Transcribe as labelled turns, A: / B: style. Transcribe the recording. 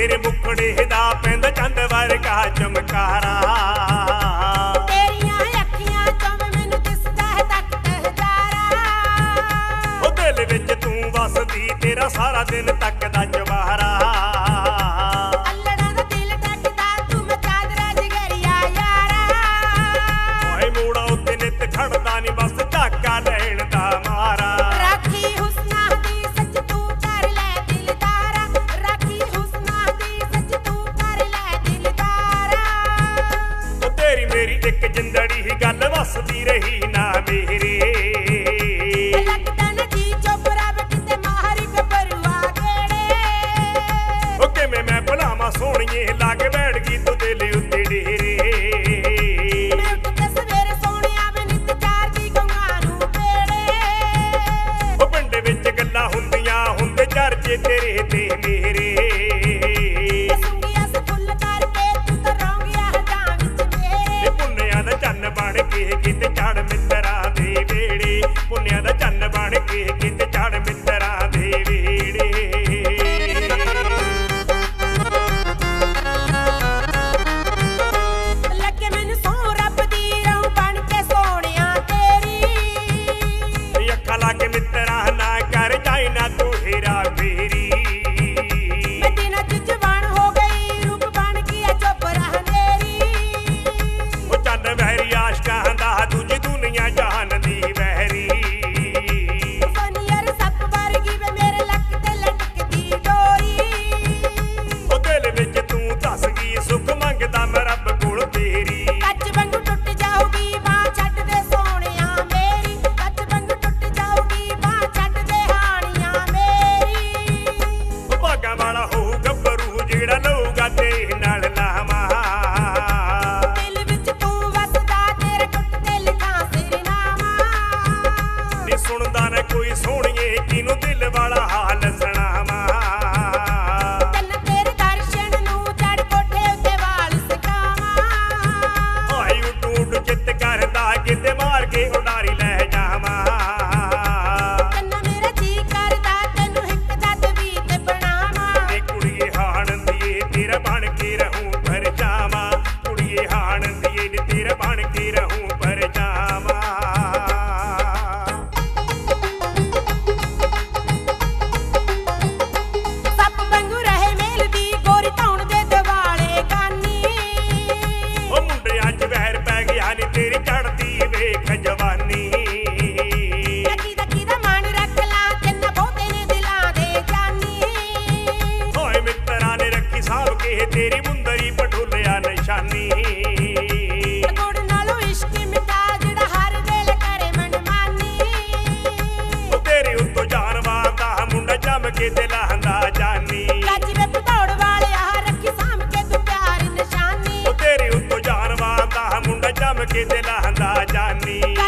A: ਤੇਰੇ
B: ਮੁਖੜੇ ਦਾ
A: ਪੈਂਦਾ ਚੰਦ ਵਰਗਾ ਚਮਕਾਰਾ। ਤੇਰੀਆਂ ਅੱਖੀਆਂ ਤੋਂ ਮੈਨੂੰ ਦਿਸਦਾ ਹੈ ਤਖਤ
B: ਹਜ਼ਾਰਾ। ਉਹ ਦਿਲ ਵਿੱਚ ਤੂੰ ਵਸਦੀ ਤੇਰਾ ਸਾਰਾ ਦਿਨ ਤੱਕ ਦਾ
A: ਤੇਰੀ ਮੇਰੀ ਇੱਕ ਜਿੰਦੜੀ ਹੀ ਗੱਲ ਵਸਦੀ ਰਹੀ ਨਾ ਮੇਰੀ। ਸੋਹਣੀਏ ਲੱਗ ਬੈਠ ਗਈ ਤੂੰ ਦਿਲ ਉੱਤੇ ਡੇਰੇ।
B: ਮੈਂ ਉੱਠ ਕੇ ਸਵੇਰੇ ਸੋਹਣਿਆ ਵੇ ਨਿੱਤ ਚਾਰ ਦੀ ਗੰਗਾ ਨੂੰ ਪੇੜੇ।
A: ਉਹ ਪਿੰਡ ਵਿੱਚ ਗੱਲਾਂ ਹੁੰਦੀਆਂ ਹੁੰਦੇ ਚਰਚੇ ਤੇਰੇ ਤੇ ਮੇਰੇ। ਬਣ ਕੇ ਚੜ ਮਿੱਤਰਾਂ ਦੇ ਵੇੜੇ
B: ਲੱਗੇ ਮੈਨੂੰ ਸੋ ਰੱਬ ਦੀ ਰੂਹ ਬਣ ਕੇ ਸੋਹਣਿਆ ਤੇਰੀ।
A: ਇਹ ਅੱਖਾਂ ਲਾ ਕੇ ਮਿੱਤਰਾਂ ਉਹ ਭਾਗਾਂ ਵਾਲਾ ਹੋਊ ਗੱਭਰੂ ਜਿਹੜਾ ਲਊਗਾ ਤੇ ਨਾਲ ਲਾਵਾਂ
B: ਦਿਲ ਵਿੱਚ ਤੂੰ ਵਸਦਾ ਤੇਰੇ ਟੁੱਟ ਤੇ ਲਿਖਾਂ ਸਿਰਨਾਮਾ
A: ਨੀ ਸੁਣਦਾ ਨਾ ਕੋਈ ਸੋਹਣੀਏ ਕਿਨੂੰ ਦਿਲ ਵਾਲਾ ਹਾਲ ਸੁਣਾਵਾਂ।
B: ਤਨ ਤੇਰੇ ਦਰਸ਼ਨ ਨੂੰ
A: ਤੇਰੀ ਮੁੰਦਰੀ ਪਟੋਲਿਆ ਨਿਸ਼ਾਨੀ।
B: ਗੁੜ ਨਾਲੋਂ ਇਸ਼ਕ ਮਿਟਾ ਜਿਹੜਾ ਹਰ ਵੇਲੇ ਕਰੇ ਮਨਮਾਨੀ।
A: ਉਹ ਤੇਰੇ ਉੱਤੋਂ ਜਾਨਵਾਰ ਦਾ ਮੁੰਡਾ ਜੰਮ ਕੇ ਤੇ ਲਾਹੰਦਾ ਜਾਨੀ।
B: ਪਿਆਰ ਨਿਸ਼ਾਨੀ
A: ਉਹ ਦਾ ਜਾਨੀ।